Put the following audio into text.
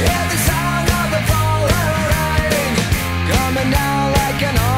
Hear the sound of the falling rain coming down like an.